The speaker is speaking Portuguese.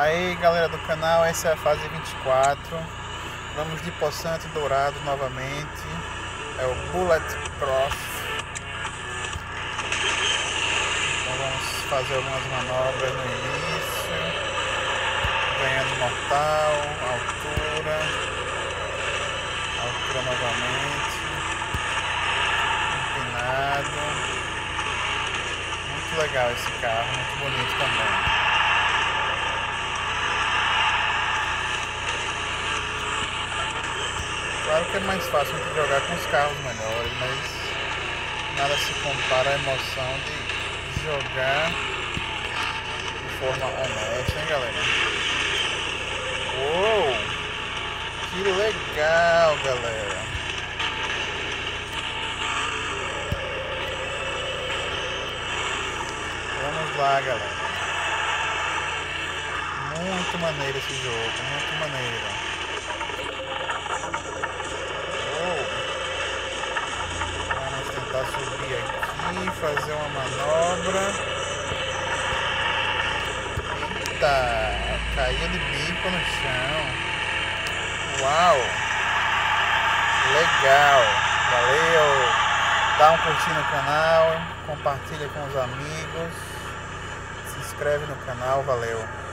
Aí galera do canal, essa é a fase 24. Vamos de poçante dourado novamente. É o Bullet Prof. Então vamos fazer algumas manobras no início. Ganhando mortal, altura. Altura novamente. Empinado. Muito legal esse carro, muito bonito também. Claro que é mais fácil de jogar com os carros melhores, mas nada se compara à emoção de jogar de forma honesta, hein galera? Uou! Que legal, galera! Vamos lá, galera. Muito maneiro esse jogo, muito maneiro. Tentar subir aqui, fazer uma manobra. Eita, caiu de bico no chão. Uau! Legal! Valeu! Dá um curtir no canal, compartilha com os amigos, se inscreve no canal, valeu!